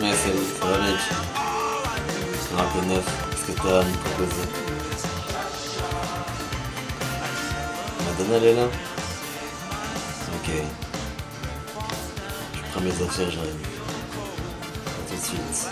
Ouais, salut, ça mec Je me rappelle neuf, ce que t'as à me proposer Madonna elle est là Ok. Je prends mes affaires, j'arrive. A tout de suite.